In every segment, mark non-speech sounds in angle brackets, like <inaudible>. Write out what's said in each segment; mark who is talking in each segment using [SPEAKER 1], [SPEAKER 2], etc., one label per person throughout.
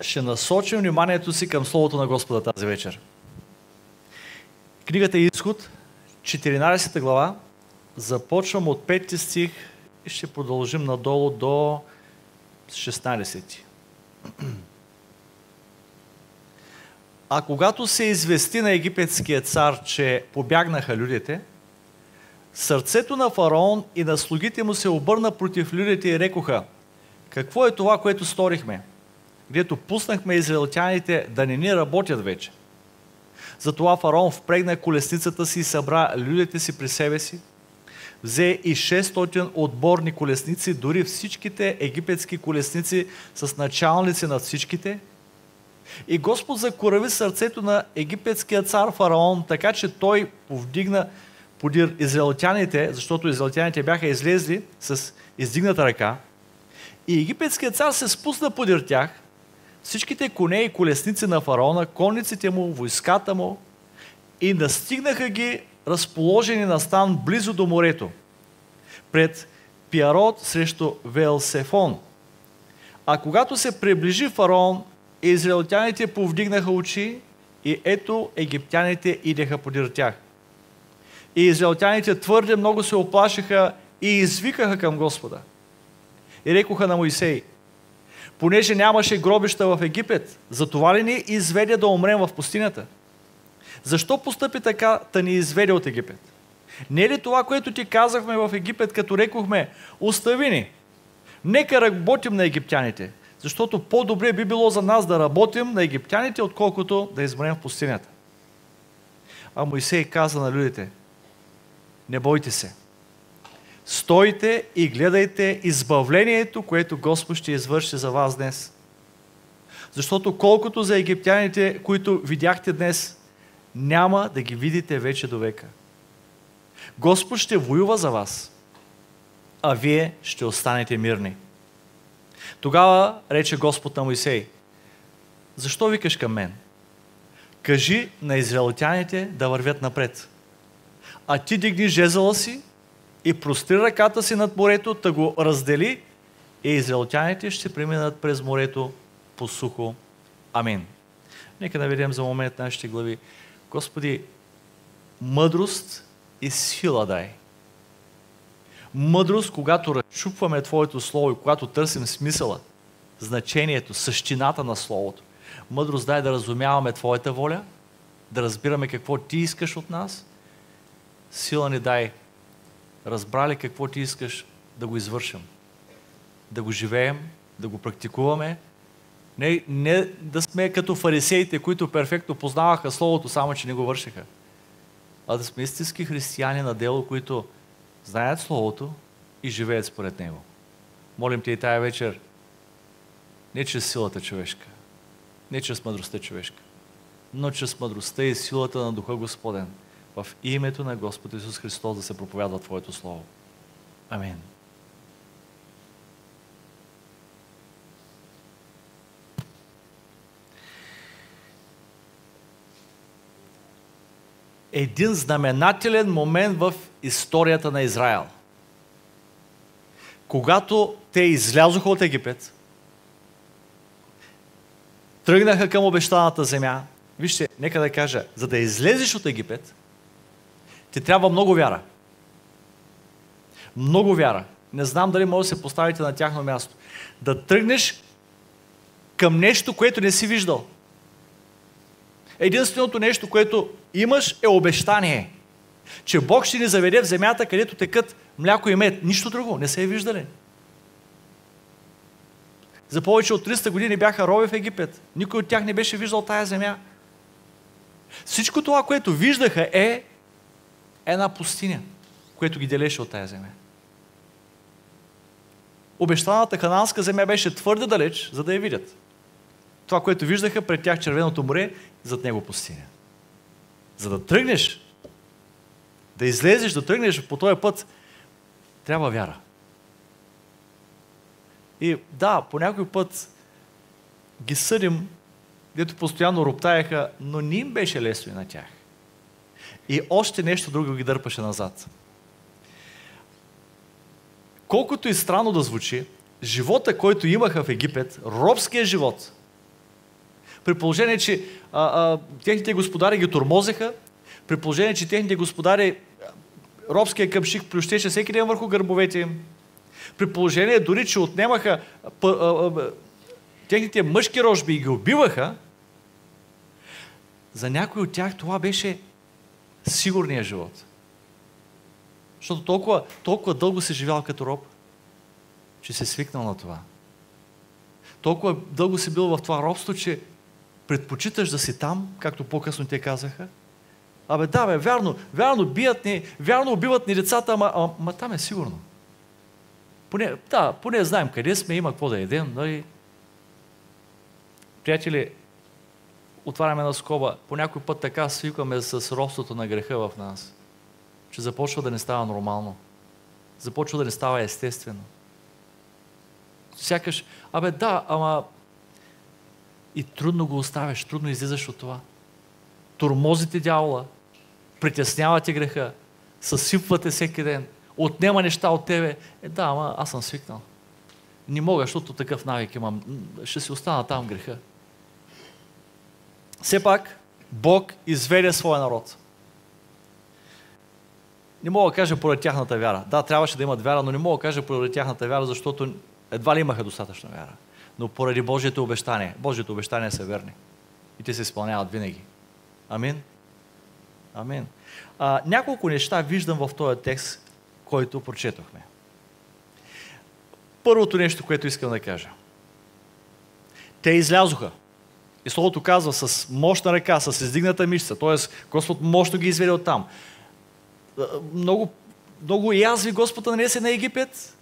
[SPEAKER 1] ще насочим вниманието си към Словото на Господа тази вечер. Книгата Изход, 14 глава, започвам от 5 стих и ще продължим надолу до 16. А когато се извести на египетския цар, че побягнаха людите, сърцето на фараон и на слугите му се обърна против людите и рекоха, какво е това, което сторихме? Гдето пуснахме израелтяните да не ни работят вече. Затова фараон впрегна колесницата си и събра людите си при себе си. Взе и 600 отборни колесници, дори всичките египетски колесници с началници над всичките – и Господ закорави сърцето на египетския цар фараон, така че той повдигна подир израелтяните, защото израелтяните бяха излезли с издигната ръка. И египетският цар се спусна подир тях, всичките коне и колесници на фараона, конниците му, войската му и настигнаха ги разположени на стан близо до морето, пред Пиарот срещу Велсефон. А когато се приближи фараон израелтяните повдигнаха очи и ето египтяните идеха подир тях. И израелтяните твърде много се оплашиха и извикаха към Господа. И рекоха на Моисей, понеже нямаше гробища в Египет, затова ли ни изведе да умрем в пустинята? Защо постъпи така, да ни изведе от Египет? Не е ли това, което ти казахме в Египет, като рекохме, остави ни, нека работим на египтяните, защото по-добре би било за нас да работим на египтяните, отколкото да измрем в пустинята. А Моисей каза на людите, не бойте се. Стойте и гледайте избавлението, което Господ ще извърши за вас днес. Защото колкото за египтяните, които видяхте днес, няма да ги видите вече до века. Господ ще воюва за вас, а вие ще останете мирни. Тогава рече Господ на Моисей, защо викаш към мен? Кажи на израелтяните да вървят напред. А ти дигни жезъла си и простри ръката си над морето, да го раздели и израелтяните ще преминат през морето по сухо. Амин. Нека наведем за момент нашите глави. Господи, мъдрост и сила дай мъдрост, когато разчупваме Твоето Слово и когато търсим смисъла, значението, същината на Словото. Мъдрост дай да разумяваме Твоята воля, да разбираме какво Ти искаш от нас. Сила ни дай, разбрали какво Ти искаш да го извършим. Да го живеем, да го практикуваме. Не, не да сме като фарисеите, които перфектно познаваха Словото, само че не го вършиха. А да сме истински християни на дело, които знаят Словото и живеят според Него. Молим те и тая вечер, не чрез силата човешка, не чрез мъдростта човешка, но чрез мъдростта и силата на Духа Господен, в името на Господ Исус Христос да се проповядва Твоето Слово. Амин. един знаменателен момент в историята на Израел. Когато те излязоха от Египет, тръгнаха към обещаната земя. Вижте, нека да кажа, за да излезеш от Египет, ти трябва много вяра. Много вяра. Не знам дали може да се поставите на тяхно място. Да тръгнеш към нещо, което не си виждал. Единственото нещо, което имаш е обещание. Че Бог ще ни заведе в земята, където текат мляко и мед. Нищо друго. Не се е виждали. За повече от 300 години бяха роби в Египет. Никой от тях не беше виждал тая земя. Всичко това, което виждаха е една пустиня, което ги делеше от тая земя. Обещаната хананска земя беше твърде далеч, за да я видят. Това, което виждаха пред тях червеното море, зад него пустиня. За да тръгнеш, да излезеш, да тръгнеш по този път, трябва вяра. И да, по някой път ги съдим, дето постоянно роптаяха, но не им беше лесно и на тях. И още нещо друго ги дърпаше назад. Колкото и странно да звучи, живота, който имаха в Египет, робския живот, при положение, че а, а, техните господари ги тормозеха, при положение, че техните господари робския къмшик плющеше всеки ден върху гърбовете им, при положение дори, че отнемаха а, а, а, техните мъжки рожби и ги убиваха, за някой от тях това беше сигурния живот. Защото толкова, толкова дълго си живял като роб, че си свикнал на това. Толкова дълго си бил в това робство, че предпочиташ да си там, както по-късно те казаха. Абе, да, бе, вярно, вярно бият ни, вярно убиват ни децата, ама, ама, ама там е сигурно. Поне, да, поне знаем къде сме, има какво да едем, нали? Приятели, отваряме на скоба, по някой път така свикваме с ростото на греха в нас, че започва да не става нормално. Започва да не става естествено. Сякаш, абе да, ама и трудно го оставяш, трудно излизаш от това. Турмозите дявола, притеснявате греха, съсипвате всеки ден, отнема неща от тебе. Е да, ама аз съм свикнал. Не мога, защото такъв навик имам. Ще си остана там греха. Все пак, Бог изведе своя народ. Не мога да кажа поради тяхната вяра. Да, трябваше да имат вяра, но не мога да кажа поради тяхната вяра, защото едва ли имаха достатъчно вяра. Но поради Божието обещание. Божието обещание са верни. И те се изпълняват винаги. Амин. Амин. А, няколко неща виждам в този текст, който прочетохме. Първото нещо, което искам да кажа. Те излязоха. И Словото казва с мощна ръка, с издигната мишца. Т.е. Господ мощно ги изведе от там. Много, много язви Господ нанесе на Египет.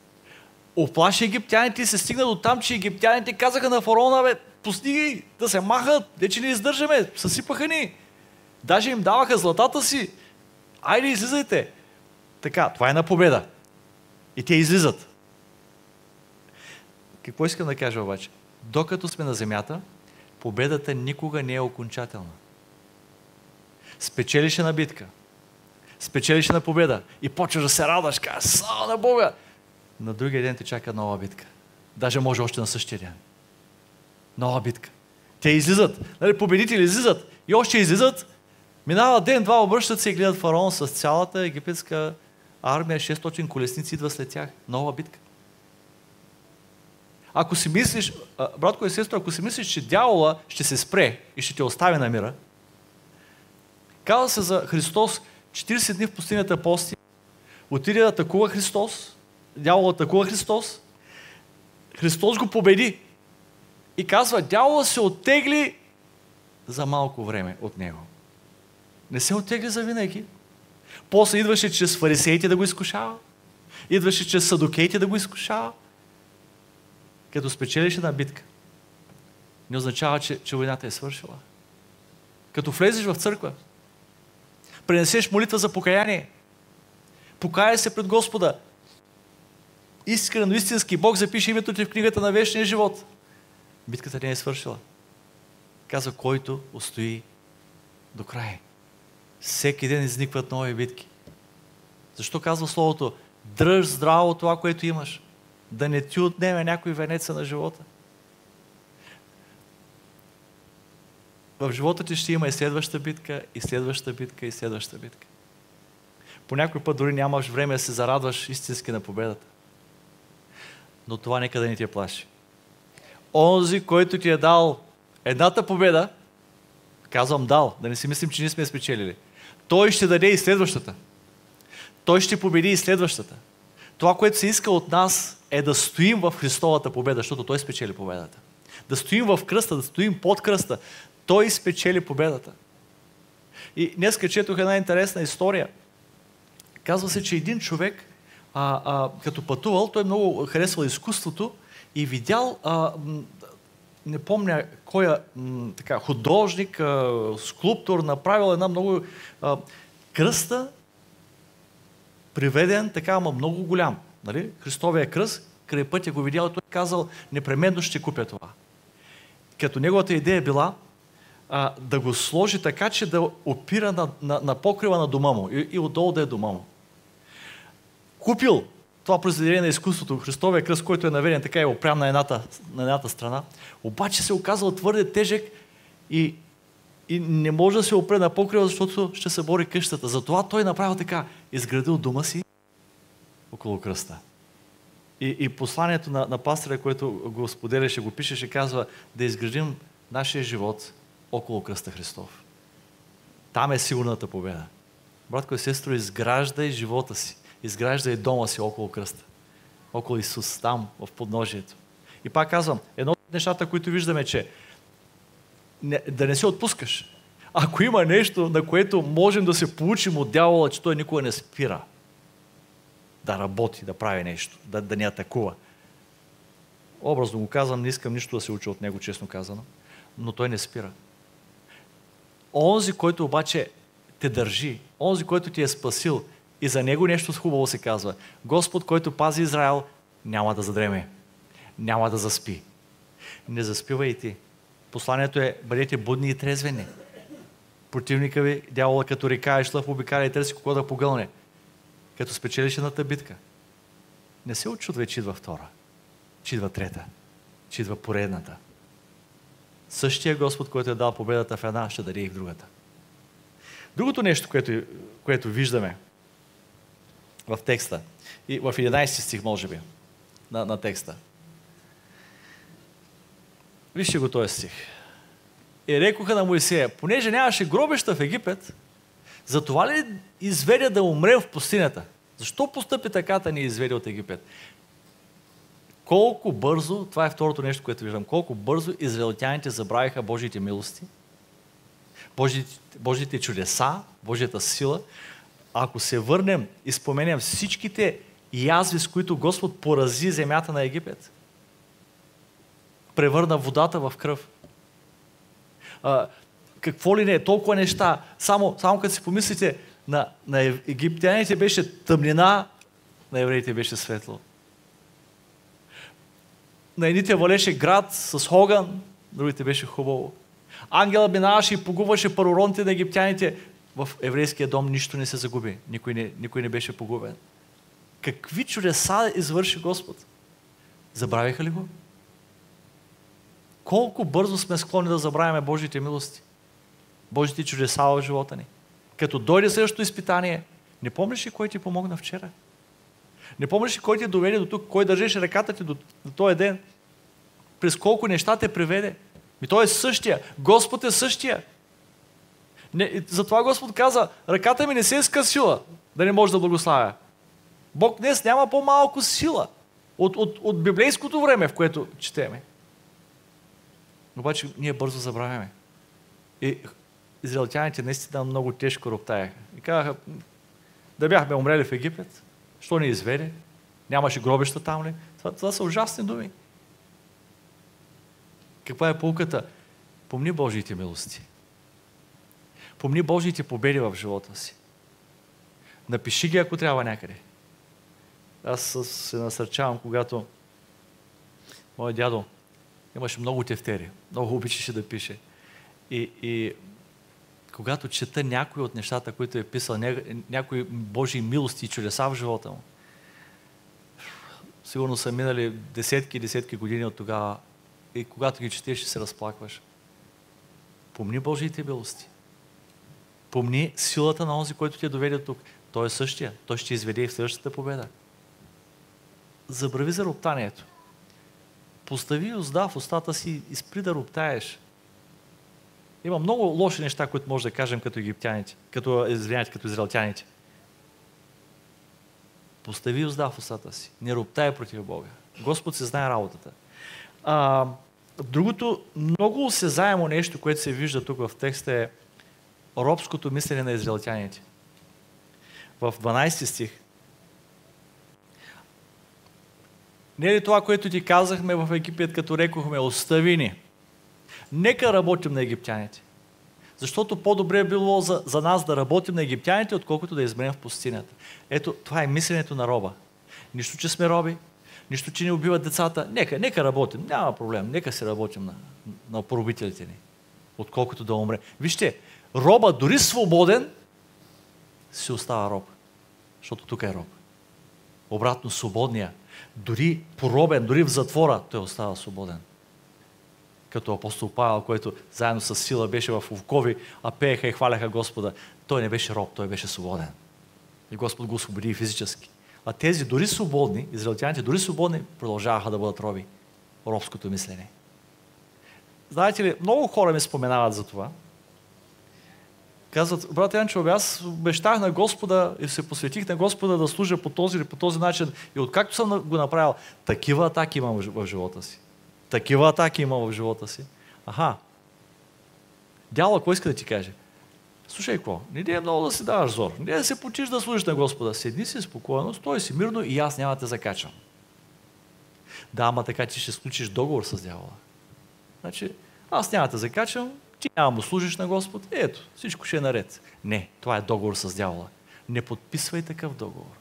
[SPEAKER 1] Оплаши египтяните и се стигна до там, че египтяните казаха на фараона, бе, пусти да се махат, де че не издържаме, съсипаха ни. Даже им даваха златата си. Айде, излизайте. Така, това е на победа. И те излизат. Какво искам да кажа обаче? Докато сме на земята, победата никога не е окончателна. Спечелише на битка. Спечелише на победа. И почваш да се радваш, кажа, слава на Бога! На другия ден те чака нова битка. Даже може още на същия ден. Нова битка. Те излизат. Нали, победители излизат. И още излизат. Минава ден-два, обръщат се и гледат фараон с цялата египетска армия, 600 колесници идва след тях. Нова битка. Ако си мислиш, братко и сестро, ако си мислиш, че дявола ще се спре и ще те остави на мира, казва се за Христос 40 дни в пустинята пости, отиде да атакува Христос, дявола атакува Христос, Христос го победи и казва, дявола се оттегли за малко време от него. Не се оттегли за винаги. После идваше чрез фарисеите да го изкушава. Идваше чрез садокеите да го изкушава като спечелиш една битка, не означава, че, че войната е свършила. Като влезеш в църква, пренесеш молитва за покаяние, покая се пред Господа, искрено, истински, Бог запише името ти в книгата на вечния живот. Битката не е свършила. Казва, който устои до края. Всеки ден изникват нови битки. Защо казва Словото? Дръж здраво това, което имаш да не ти отнеме някой венеца на живота. В живота ти ще има и следваща битка, и следваща битка, и следваща битка. По някой път дори нямаш време да се зарадваш истински на победата. Но това нека да не я плаши. Онзи, който ти е дал едната победа, казвам дал, да не си мислим, че ние сме спечелили. Той ще даде и следващата. Той ще победи и следващата. Това, което се иска от нас е да стоим в Христовата победа, защото Той спечели победата. Да стоим в кръста, да стоим под кръста. Той спечели победата. И днес четох една интересна история. Казва се, че един човек, а, а, като пътувал, той много харесвал изкуството и видял, а, не помня кой е художник, а, скулптор, направил една много а, кръста, приведен така, ама много голям. Нали? Христовия кръст, край пътя го видял, той казал, непременно ще купя това. Като неговата идея била а, да го сложи така, че да опира на, на, на покрива на дома му и, и отдолу да е дома му. Купил това произведение на изкуството, Христовия кръст, който е наведен така и опрям на едната, на едната страна, обаче се оказал твърде тежък и, и не може да се опре на покрива, защото ще се бори къщата. Затова той направил така. Изградил дома си около кръста. И, и посланието на, на пастора, което го споделяше, го пишеше, казва да изградим нашия живот около кръста Христов. Там е сигурната победа. Братко и сестро, изграждай живота си. Изграждай дома си около кръста. Около Исус, там, в подножието. И пак казвам, едно от нещата, които виждаме, че не, да не се отпускаш. Ако има нещо, на което можем да се получим от дявола, че той никога не спира да работи, да прави нещо, да, да ни атакува. Образно го казвам, не искам нищо да се уча от него, честно казано, но той не спира. Онзи, който обаче те държи, онзи, който ти е спасил и за него нещо хубаво се казва. Господ, който пази Израел, няма да задреме, няма да заспи. Не заспивай и ти. Посланието е, бъдете будни и трезвени. Противника ви, дявола като река, е шлъв обикаля и търси кого да погълне. Като спечелиш едната битка. Не се очудвай, че идва втора, че идва трета, че идва поредната. Същия Господ, който е дал победата в една, ще даде и в другата. Другото нещо, което, което виждаме в текста, и в 11 стих, може би, на, на текста. Вижте го този стих. И рекоха на Моисея, понеже нямаше гробища в Египет, затова ли изведя да умрем в пустинята? Защо постъпи така да ни изведе от Египет? Колко бързо, това е второто нещо, което виждам, колко бързо израелтяните забравиха Божиите милости, Божиите, Божиите чудеса, Божията сила. Ако се върнем и споменем всичките язви, с които Господ порази земята на Египет, превърна водата в кръв. Какво ли не, е, толкова неща. Само, само като си помислите, на, на египтяните беше тъмнина, на евреите беше светло. На едните валеше град с огън, другите беше хубаво. Ангела минаваше и погубваше паророните на египтяните. В еврейския дом нищо не се загуби. Никой не, никой не беше погубен. Какви чудеса извърши Господ? Забравиха ли го? Колко бързо сме склонни да забравяме Божите милости, Божите чудеса в живота ни. Като дойде следващото изпитание, не помниш ли кой ти помогна вчера? Не помниш ли кой ти доведе до тук, кой държеше ръката ти до, до този ден? През колко неща те приведе? И той е същия. Господ е същия. Не, затова Господ каза, ръката ми не се е скъсила, да не може да благославя. Бог днес няма по-малко сила от, от, от библейското време, в което четеме. Обаче ние бързо забравяме. И израелтяните наистина много тежко роптаяха. И казаха, да бяхме умрели в Египет, що ни изведе? Нямаше гробища там ли? Това, това са ужасни думи. Каква е полката? Помни Божиите милости. Помни Божиите победи в живота си. Напиши ги, ако трябва някъде. Аз се насърчавам, когато моят дядо имаше много тефтери, много обичаше да пише. И, и когато чета някои от нещата, които е писал, някои Божии милости и чудеса в живота му, сигурно са минали десетки и десетки години от тогава и когато ги четеш, ще се разплакваш. Помни Божиите милости. Помни силата на онзи, който ти е доведе тук. Той е същия. Той ще изведе и в следващата победа. Забрави за роптанието. Постави узда в устата си и спри да роптаеш. Има много лоши неща, които може да кажем като египтяните, като, извиняйте, като израелтяните. Постави узда в устата си. Не роптай против Бога. Господ се знае работата. А, другото много осезаемо нещо, което се вижда тук в текста е робското мислене на израелтяните. В 12 стих. Не е ли това, което ти казахме в Египет, като рекохме, остави ни. Нека работим на египтяните. Защото по-добре е било за, за нас да работим на египтяните, отколкото да измрем в пустинята. Ето, това е мисленето на роба. Нищо, че сме роби, нищо, че ни убиват децата. Нека, нека работим. Няма проблем. Нека се работим на, на поробителите ни. Отколкото да умре. Вижте, роба дори свободен си остава роб. Защото тук е роб. Обратно, свободния. Дори поробен, дори в затвора, той остава свободен. Като апостол Павел, който заедно с сила беше в Овкови, а пееха и хваляха Господа. Той не беше роб, той беше свободен. И Господ го освободи физически. А тези дори свободни, израелтяните дори свободни, продължаваха да бъдат роби. Робското мислене. Знаете ли, много хора ми споменават за това. Казват, брат Янчо, аз обещах на Господа и се посветих на Господа да служа по този или по този начин. И откакто съм го направил, такива атаки имам в живота си. Такива атаки имам в живота си. Аха. Дяла, кой иска да ти каже? Слушай, какво? Не е много да си даваш зор. Не да се почиш да служиш на Господа. Седни си спокойно, стой си мирно и аз няма да те закачам. Да, ама така ти ще случиш договор с дявола. Значи, аз няма да те закачам, ти няма да служиш на Господ, ето, всичко ще е наред. Не, това е договор с дявола. Не подписвай такъв договор.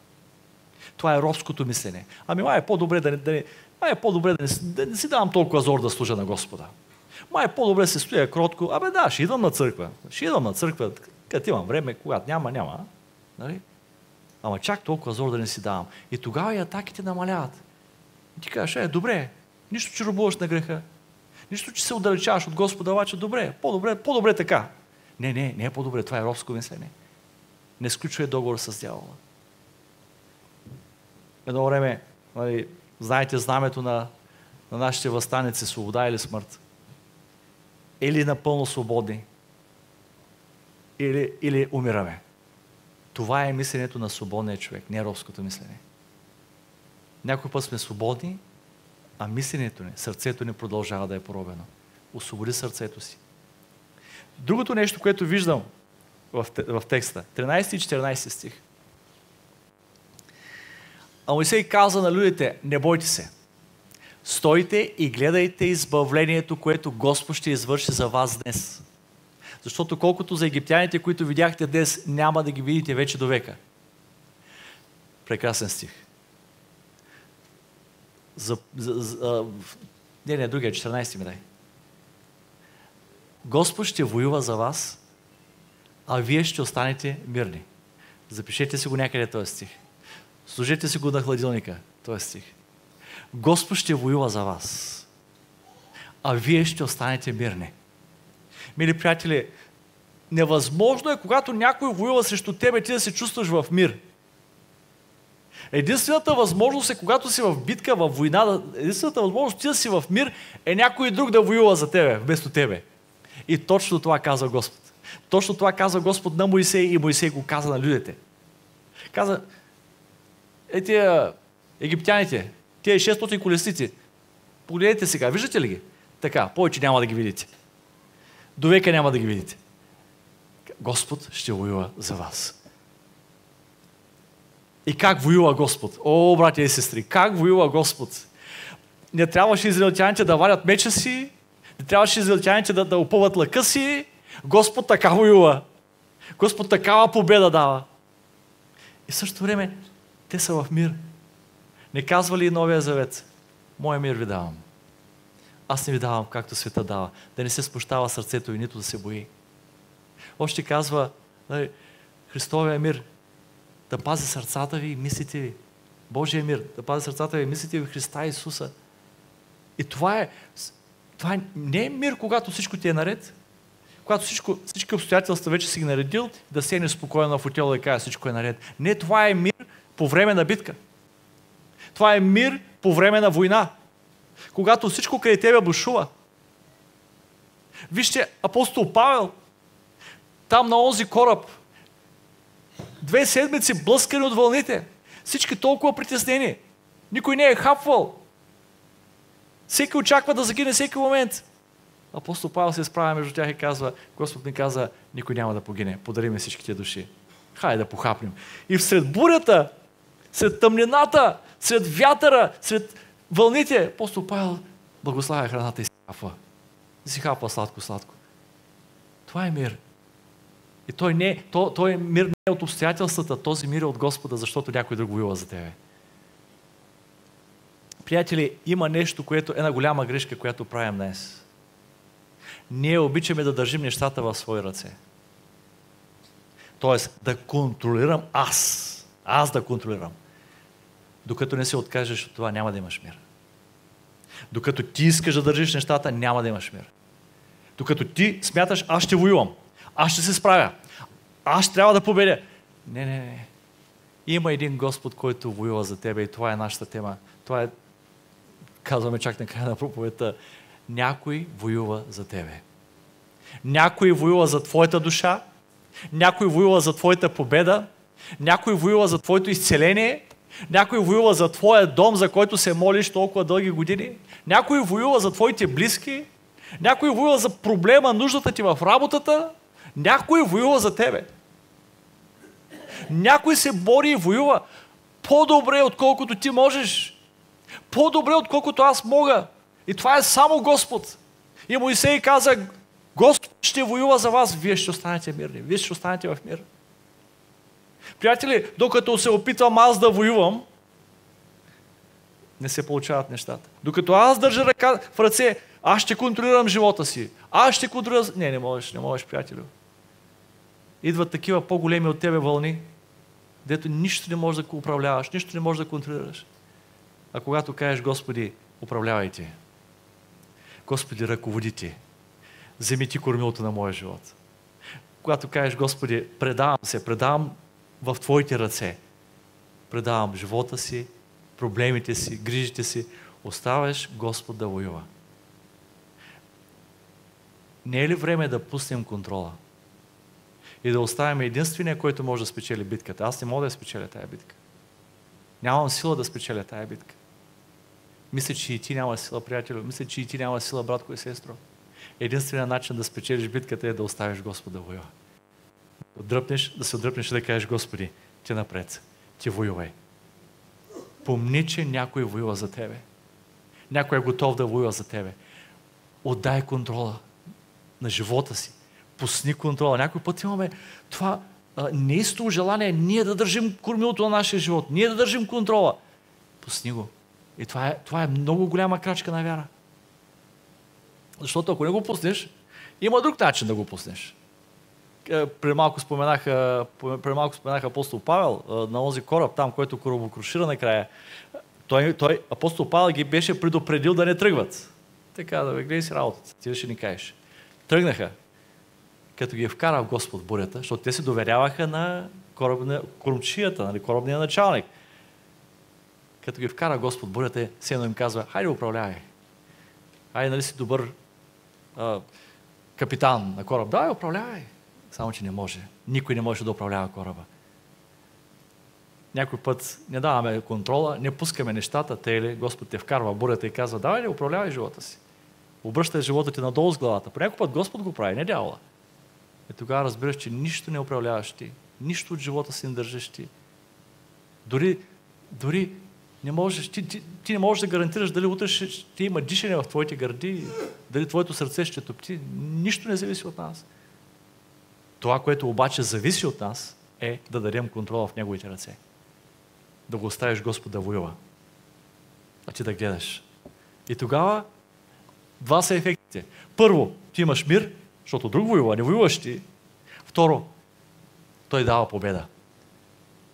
[SPEAKER 1] Това е робското мислене. Ами май е по-добре да не, да не, май е по-добре да не, да не си давам толкова зор да служа на Господа. Май е по-добре се стоя кротко. Абе да, ще идвам на църква. Ще идвам на църква, като имам време, когато няма, няма. Нали? Ама чак толкова зор да не си давам. И тогава и атаките намаляват. И ти кажеш, е, добре, нищо, че рубуваш на греха. Нищо, че се отдалечаваш от Господа, обаче добре, по-добре, по-добре така. Не, не, не е по-добре, това е робско мислене. Не сключвай договор с дявола. Едно време, нали, знаете знамето на, на нашите възстаници, свобода или смърт. Или напълно свободни, или, или умираме. Това е мисленето на свободния човек, не робското мислене. Някой път сме свободни, а мисленето ни, сърцето ни продължава да е поробено. Освободи сърцето си. Другото нещо, което виждам в, в текста, 13 и 14 стих. А Моисей каза на людите, не бойте се. Стойте и гледайте избавлението, което Господ ще извърши за вас днес. Защото колкото за египтяните, които видяхте днес, няма да ги видите вече до века. Прекрасен стих за, за, за, не, не, другия, 14 ми дай. Господ ще воюва за вас, а вие ще останете мирни. Запишете си го някъде този стих. Служете си го на хладилника, този стих. Господ ще воюва за вас, а вие ще останете мирни. Мили приятели, невъзможно е, когато някой воюва срещу тебе, ти да се чувстваш в мир. Единствената възможност е, когато си в битка, в война, единствената възможност ти да си в мир е някой друг да воюва за тебе, вместо тебе. И точно това казва Господ. Точно това казва Господ на Моисей и Моисей го каза на людите. Каза, е тия египтяните, тия 600 колесници, погледнете сега, виждате ли ги? Така, повече няма да ги видите. До века няма да ги видите. Господ ще воюва за вас. И как воюва Господ? О, братя и сестри, как воюва Господ? Не трябваше израелтяните да варят меча си, не трябваше израелтяните да, да опъват лъка си. Господ така воюва. Господ такава победа дава. И в същото време те са в мир. Не казва ли Новия Завет? Моя мир ви давам. Аз не ви давам, както света дава. Да не се спущава сърцето и нито да се бои. Още казва, нали, Христовия мир да пази сърцата ви и мислите ви. Божия мир, да пази сърцата ви и мислите ви Христа Исуса. И това е, това е, не е мир, когато всичко ти е наред, когато всичко, всички обстоятелства вече си ги наредил, да седнеш спокойно в отела и кажа всичко е наред. Не, това е мир по време на битка. Това е мир по време на война. Когато всичко край тебе бушува. Вижте, апостол Павел, там на онзи кораб, Две седмици блъскани от вълните. Всички толкова притеснени. Никой не е хапвал. Всеки очаква да загине всеки момент. Апостол Павел се изправя между тях и казва, Господ ми каза, никой няма да погине. Подари ми всичките души. Хайде да похапнем. И всред бурята, сред тъмнината, сред вятъра, сред вълните, апостол Павел благославя храната и си хапва. И си хапва сладко-сладко. Това е мир. И той, не, то, той е мир не е от обстоятелствата, този мир е от Господа, защото някой друг воюва за тебе. Приятели, има нещо, което е една голяма грешка, която правим днес. Ние обичаме да държим нещата в свои ръце. Тоест, да контролирам аз. Аз да контролирам. Докато не се откажеш от това, няма да имаш мир. Докато ти искаш да държиш нещата, няма да имаш мир. Докато ти смяташ, аз ще воювам, аз ще се справя, аз трябва да победя. Не, не, не. Има един Господ, който воюва за тебе и това е нашата тема. Това е, казваме чак на края на проповедта, някой воюва за тебе. Някой воюва за твоята душа, някой воюва за твоята победа, някой воюва за твоето изцеление, някой воюва за твоя дом, за който се молиш толкова дълги години, някой воюва за твоите близки, някой воюва за проблема, нуждата ти в работата, някой воюва за тебе. Някой се бори и воюва по-добре, отколкото ти можеш. По-добре, отколкото аз мога. И това е само Господ. И Моисей каза, Господ ще воюва за вас, вие ще останете мирни, вие ще останете в мир. Приятели, докато се опитвам аз да воювам, не се получават нещата. Докато аз държа ръка в ръце, аз ще контролирам живота си. Аз ще контролирам... Не, не можеш, не можеш, приятелю. Идват такива по-големи от тебе вълни, дето нищо не можеш да управляваш, нищо не можеш да контролираш. А когато кажеш, Господи, управлявайте. Господи, ръководите. Вземи ти кормилото на моя живот. Когато кажеш, Господи, предавам се, предавам в Твоите ръце. Предавам живота си, проблемите си, грижите си. Оставаш Господ да воюва. Не е ли време да пуснем контрола? И да оставим единствения, който може да спечели битката. Аз не мога да спечеля тая битка. Нямам сила да спечеля тая битка. Мисля, че и ти няма сила, приятелю. Мисля, че и ти няма сила, братко и сестро. Единственият начин да спечелиш битката е да оставиш Господа да воюва. Отдръпнеш, да се отдръпнеш и да кажеш, Господи, ти напред, ти воювай. Помни, че някой воюва за тебе. Някой е готов да воюва за тебе. Отдай контрола на живота си. Пусни контрола. Някой път имаме това неистово желание ние да държим кормилото на нашия живот, ние да държим контрола. Пусни го. И това е, това е много голяма крачка на вяра. Защото ако не го пуснеш, има друг начин да го пуснеш. Е, преди малко споменах, преди малко споменах апостол Павел е, на този кораб, там, който корабокрушира накрая. Той, той, апостол Павел ги беше предупредил да не тръгват. Така, да гледай си работата. Ти ще ни кажеш. Тръгнаха. Като ги е вкара в Господ бурята, защото те се доверяваха на корабна, кормчията, нали, корабния началник. Като ги вкара Господ бурята, сено им казва, хайде управлявай. Хайде, нали си добър а, капитан на кораб. Да, управлявай. Само, че не може. Никой не може да управлява кораба. Някой път не даваме контрола, не пускаме нещата, те или Господ те вкарва бурята и казва, давай ли, управлявай живота си. Обръщай живота ти надолу с главата. По път Господ го прави, не дявола. И тогава разбираш, че нищо не управляваш ти. Нищо от живота си не държиш ти. Дори, дори не можеш, ти, ти, ти не можеш да гарантираш дали утре ще, ще има дишане в твоите гърди, дали твоето сърце ще топти. Нищо не зависи от нас. Това, което обаче зависи от нас, е да дадем контрола в Неговите ръце. Да го оставиш Господ да воюва. А ти да гледаш. И тогава два са ефектите. Първо, ти имаш мир, защото друг воюва, не воюваш ти. Второ, той дава победа.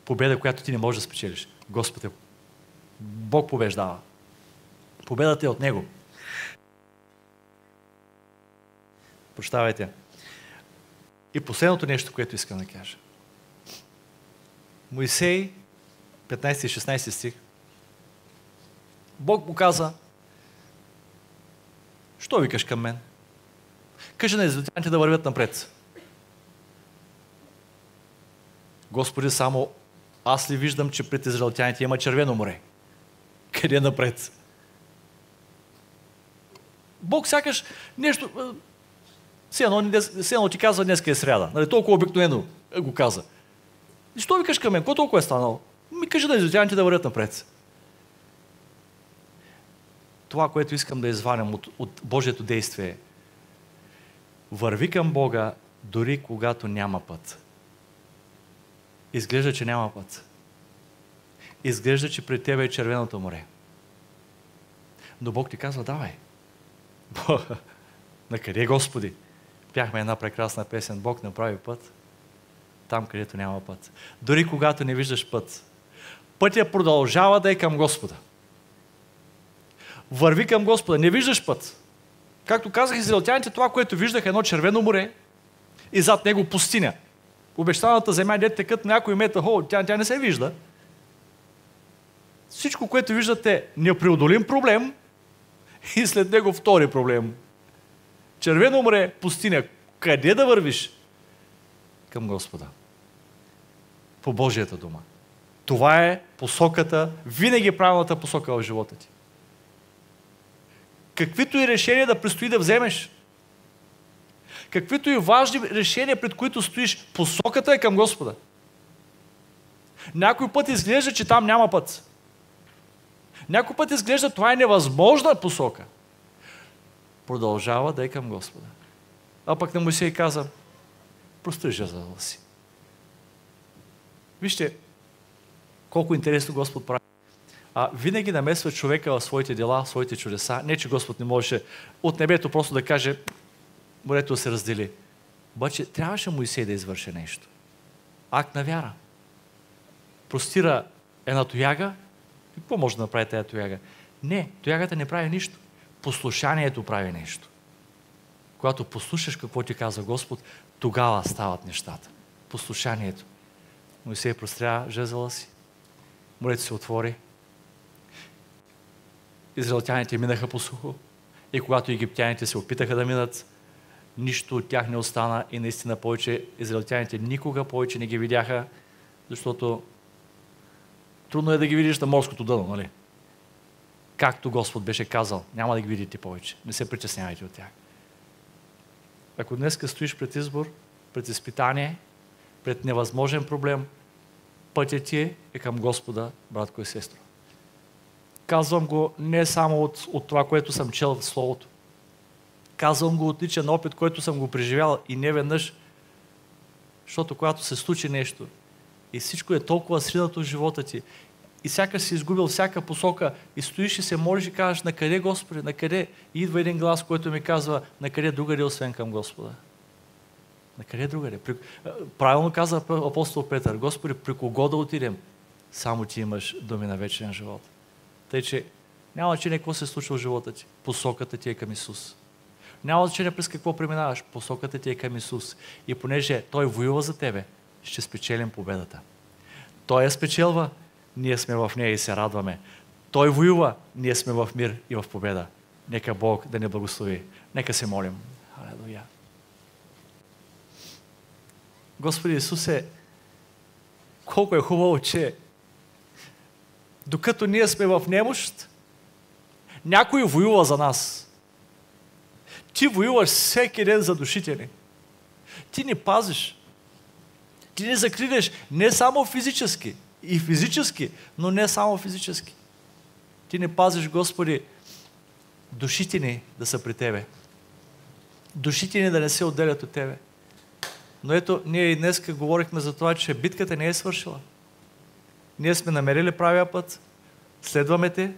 [SPEAKER 1] Победа, която ти не можеш да спечелиш. Господ е Бог побеждава. Победата е от Него. Прощавайте. И последното нещо, което искам да кажа. Моисей, 15 и 16 стих, Бог му каза, що викаш към мен? Кажи на израелтяните да вървят напред. Господи, само аз ли виждам, че пред израелтяните има червено море? Къде напред? Бог сякаш нещо... Все едно, все едно ти казва, днес е сряда. Нали, толкова обикновено го каза. И що викаш към мен? Какво толкова е станало? Ми кажи да изотяните да вървят напред. Това, което искам да извадям от, от Божието действие е върви към Бога, дори когато няма път. Изглежда, че няма път изглежда, че пред тебе е червеното море. Но Бог ти казва, давай. <laughs> На къде, Господи? Пяхме една прекрасна песен. Бог направи път там, където няма път. Дори когато не виждаш път. Пътя продължава да е към Господа. Върви към Господа. Не виждаш път. Както казах израелтяните, това, което виждах, е едно червено море и зад него пустиня. Обещаната земя, дете текат някой мета, хо, тя, тя не се вижда. Всичко, което виждате е непреодолим проблем и след него втори проблем. Червено море, пустиня. Къде да вървиш? Към Господа. По Божията дума. Това е посоката, винаги правилната посока в живота ти. Каквито и решения да предстои да вземеш, каквито и важни решения, пред които стоиш, посоката е към Господа. Някой път изглежда, че там няма път. Някой път изглежда, това е невъзможна посока. Продължава да е към Господа. А пък на Моисей каза, прости жезъла си. Вижте, колко интересно Господ прави. А, винаги намесва човека в своите дела, в своите чудеса. Не, че Господ не можеше от небето просто да каже, морето се раздели. Обаче трябваше Моисей да извърши нещо. Акт на вяра. Простира една тояга. Какво може да направи тази тояга? Не, тоягата не прави нищо. Послушанието прави нещо. Когато послушаш какво ти каза Господ, тогава стават нещата. Послушанието. Моисей простря жезъла си. Морето се отвори. Израелтяните минаха по сухо. И когато египтяните се опитаха да минат, нищо от тях не остана и наистина повече израелтяните никога повече не ги видяха, защото трудно е да ги видиш на морското дъно, нали? Както Господ беше казал, няма да ги видите повече. Не се притеснявайте от тях. Ако днес стоиш пред избор, пред изпитание, пред невъзможен проблем, пътят ти е към Господа, братко и сестро. Казвам го не само от, от това, което съм чел в Словото. Казвам го от личен опит, който съм го преживял и не веднъж. Защото когато се случи нещо и всичко е толкова сринато в живота ти и сякаш си изгубил всяка посока и стоиш и се молиш и кажеш, на къде Господи, на къде? И идва един глас, който ми казва, на къде другаде, освен към Господа. На къде другаде? Правилно каза апостол Петър, Господи, при кого да отидем? Само ти имаш думи на вечен живот. Тъй, че няма значение какво се случва в живота ти. Посоката ти е към Исус. Няма значение през какво преминаваш. Посоката ти е към Исус. И понеже Той воюва за тебе, ще спечелим победата. Той я спечелва, ние сме в нея и се радваме. Той воюва, ние сме в мир и в победа. Нека Бог да не благослови. Нека се молим. Алелуя. Господи Исусе, колко е хубаво, че докато ние сме в немощ, някой воюва за нас. Ти воюваш всеки ден за душите ни. Ти ни пазиш. Ти ни закриляш не само физически, и физически, но не само физически. Ти ни пазиш, Господи, душите ни да са при Тебе. Душите ни да не се отделят от Тебе. Но ето, ние и днес говорихме за това, че битката не е свършила. Ние сме намерили правия път, следваме те,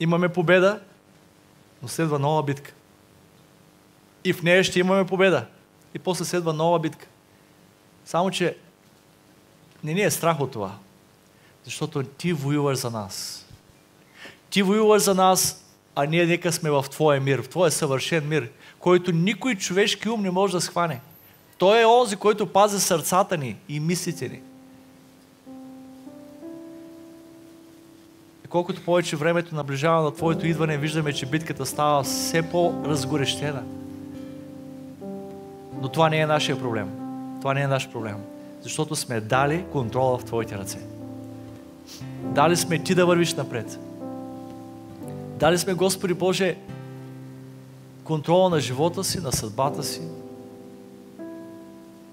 [SPEAKER 1] имаме победа, но следва нова битка. И в нея ще имаме победа. И после следва нова битка. Само, че не ни е страх от това. Защото ти воюваш за нас. Ти воюваш за нас, а ние нека сме в Твоя мир, в Твоя съвършен мир, който никой човешки ум не може да схване. Той е онзи, който пази сърцата ни и мислите ни. И колкото повече времето наближава на Твоето идване, виждаме, че битката става все по-разгорещена. Но това не е нашия проблем. Това не е наш проблем. Защото сме дали контрола в Твоите ръце. Дали сме Ти да вървиш напред. Дали сме, Господи Боже, контрола на живота си, на съдбата си,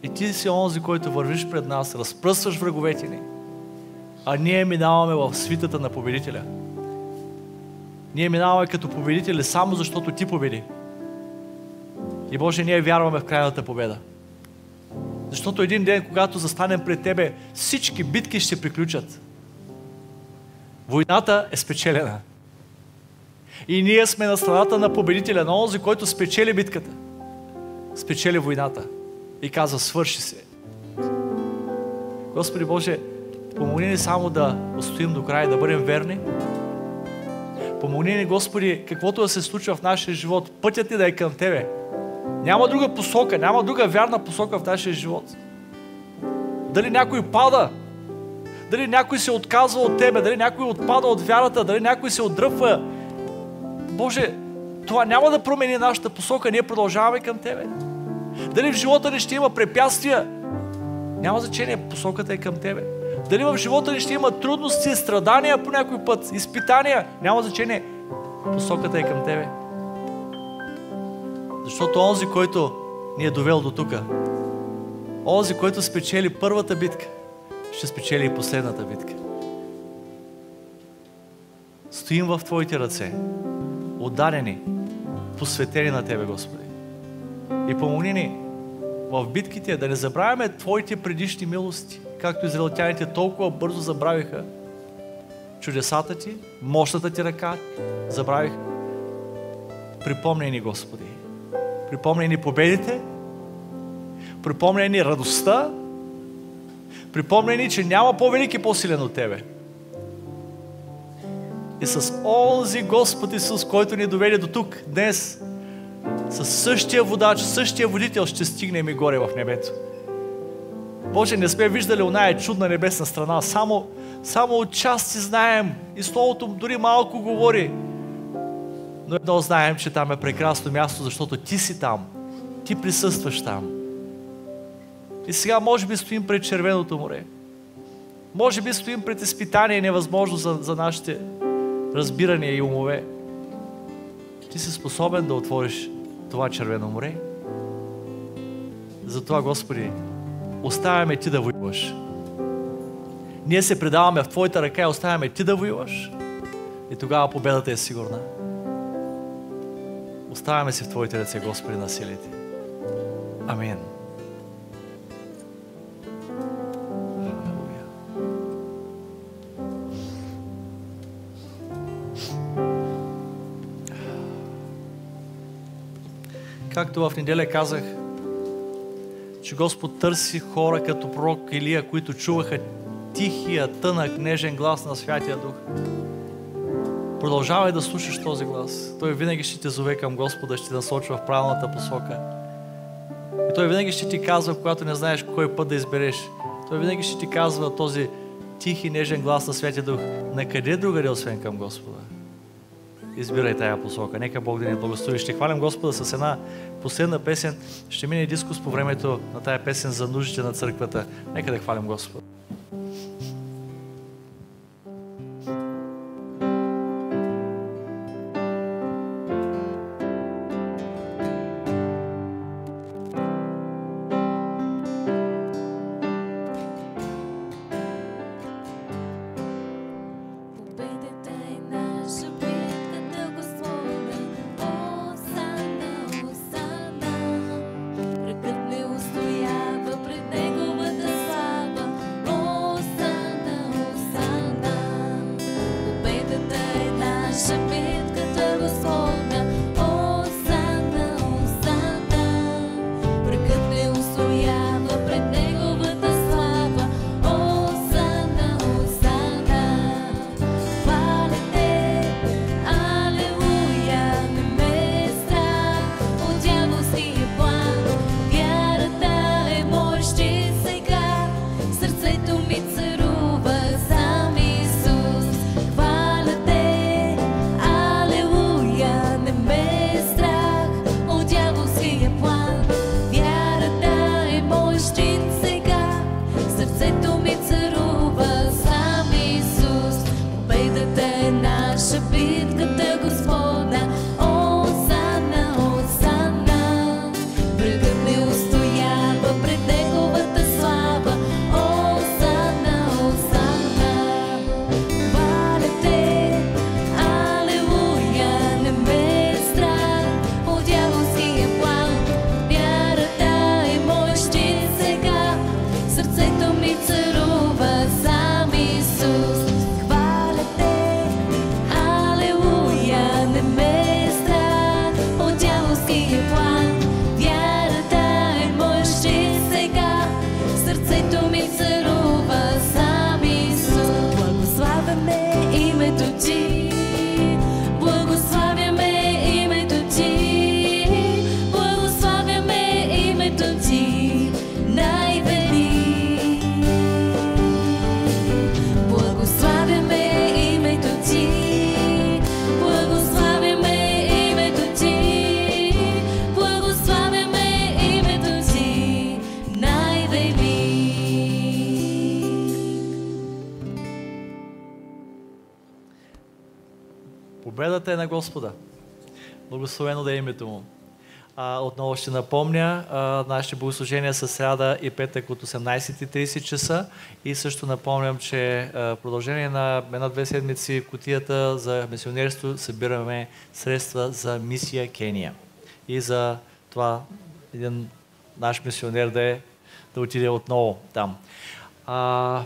[SPEAKER 1] и ти си онзи, който вървиш пред нас, разпръсваш враговете ни. А ние минаваме в свитата на победителя. Ние минаваме като победители само защото ти победи. И Боже, ние вярваме в крайната победа. Защото един ден, когато застанем пред Тебе, всички битки ще приключат. Войната е спечелена. И ние сме на страната на победителя, на онзи, който спечели битката. Спечели войната и казва, свърши се. Господи Боже, помогни ни само да устоим до края, да бъдем верни. Помогни ни, Господи, каквото да се случва в нашия живот, пътят ни да е към Тебе. Няма друга посока, няма друга вярна посока в нашия живот. Дали някой пада, дали някой се отказва от Тебе, дали някой отпада от вярата, дали някой се отдръпва. Боже, това няма да промени нашата посока, ние продължаваме към Тебе. Дали в живота ни ще има препятствия, няма значение, посоката е към Тебе. Дали в живота ни ще има трудности, страдания по някой път, изпитания, няма значение, посоката е към Тебе. Защото онзи, който ни е довел до тук, онзи, който спечели първата битка, ще спечели и последната битка. Стоим в Твоите ръце, отдадени, посветени на Тебе, Господи. И помогни ни в битките да не забравяме Твоите предишни милости, както израелтяните толкова бързо забравиха чудесата Ти, мощната Ти ръка, забравиха. Припомняй ни, Господи. Припомняй ни победите, припомняй ни радостта, припомняй ни, че няма по-велик и по-силен от Тебе. И с онзи Господ Исус, който ни доведе до тук, днес, със същия водач, същия водител ще стигнем и горе в небето. Боже, не сме виждали оная чудна небесна страна, само, само от части знаем и Словото дори малко говори. Но едно знаем, че там е прекрасно място, защото Ти си там. Ти присъстваш там. И сега може би стоим пред червеното море. Може би стоим пред изпитание невъзможно за, за нашите разбирания и умове. Ти си способен да отвориш това червено море. Затова, Господи, оставяме Ти да воюваш. Ние се предаваме в Твоята ръка и оставяме Ти да воюваш. И тогава победата е сигурна. Оставяме се в Твоите ръце, Господи, на силите. Амин. Както в неделя казах, че Господ търси хора като пророк Илия, които чуваха тихия, тънък, нежен глас на Святия Дух. Продължавай да слушаш този глас. Той винаги ще те зове към Господа, ще те насочва в правилната посока. И Той винаги ще ти казва, когато не знаеш кой път да избереш. Той винаги ще ти казва този тих и нежен глас на Святия Дух. На къде другаде, освен към Господа? Избирай тая посока. Нека Бог да ни благослови. Ще хвалим Господа с една последна песен. Ще мине дискус по времето на тая песен за нуждите на църквата. Нека да хвалим Господа. Победата е на Господа. Благословено да е името Му. А, отново ще напомня, а, нашите богослужения са сряда и петък от 18.30 часа и също напомням, че а, продължение на една-две седмици в кутията за мисионерство събираме средства за мисия Кения. И за това един наш мисионер да, е, да отиде отново там. А,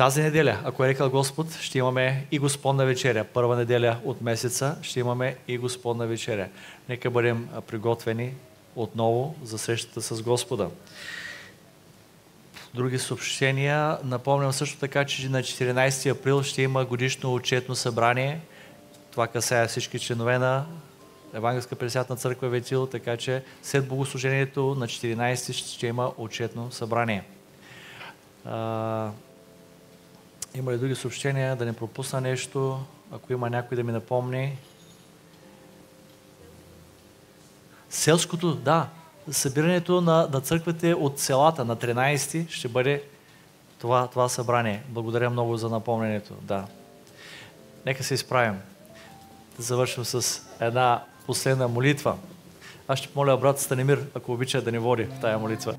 [SPEAKER 1] тази неделя, ако е рекал Господ, ще имаме и Господна вечеря. Първа неделя от месеца ще имаме и Господна вечеря. Нека бъдем приготвени отново за срещата с Господа. Други съобщения. Напомням също така, че на 14 април ще има годишно отчетно събрание. Това касае всички членове на Евангелска Пресятна църква Ветил, така че след богослужението на 14 ще има отчетно събрание. Има ли други съобщения? Да не пропусна нещо? Ако има някой да ми напомни. Селското, да, събирането на, на църквите от селата на 13 ще бъде това, това събрание. Благодаря много за напомнението. Да. Нека се изправим. Да завършим с една последна молитва. Аз ще помоля брат Станимир, ако обича да ни води в тая молитва.